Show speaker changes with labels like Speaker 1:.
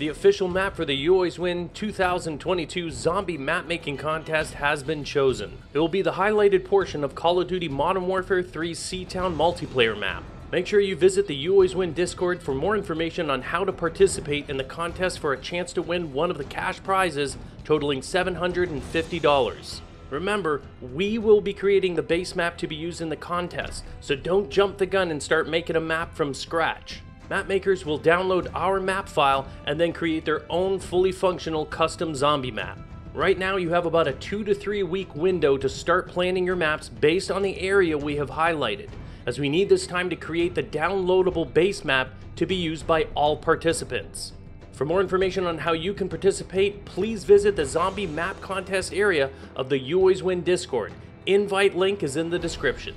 Speaker 1: The official map for the You Always Win 2022 Zombie Map Making Contest has been chosen. It will be the highlighted portion of Call of Duty Modern Warfare 3's Seatown multiplayer map. Make sure you visit the You Always Win Discord for more information on how to participate in the contest for a chance to win one of the cash prizes totaling $750. Remember, we will be creating the base map to be used in the contest, so don't jump the gun and start making a map from scratch. Map makers will download our map file and then create their own fully functional custom zombie map. Right now, you have about a two to three week window to start planning your maps based on the area we have highlighted, as we need this time to create the downloadable base map to be used by all participants. For more information on how you can participate, please visit the Zombie Map Contest area of the You Always Win Discord. Invite link is in the description.